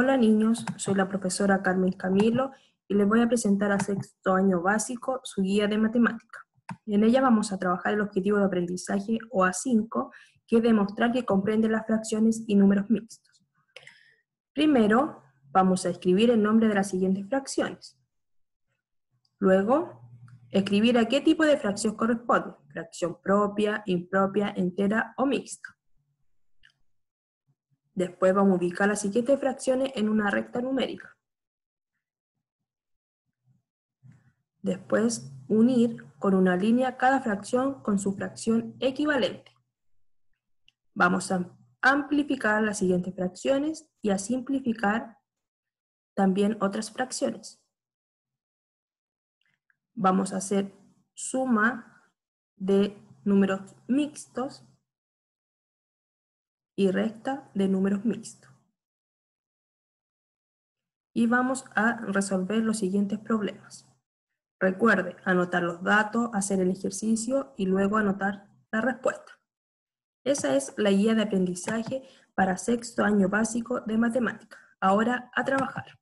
Hola niños, soy la profesora Carmen Camilo y les voy a presentar a sexto año básico su guía de matemática. En ella vamos a trabajar el objetivo de aprendizaje o A5, que es demostrar que comprende las fracciones y números mixtos. Primero, vamos a escribir el nombre de las siguientes fracciones. Luego, escribir a qué tipo de fracción corresponde, fracción propia, impropia, entera o mixta. Después vamos a ubicar las siguientes fracciones en una recta numérica. Después, unir con una línea cada fracción con su fracción equivalente. Vamos a amplificar las siguientes fracciones y a simplificar también otras fracciones. Vamos a hacer suma de números mixtos y recta de números mixtos. Y vamos a resolver los siguientes problemas. Recuerde anotar los datos, hacer el ejercicio y luego anotar la respuesta. Esa es la guía de aprendizaje para sexto año básico de matemática. Ahora a trabajar.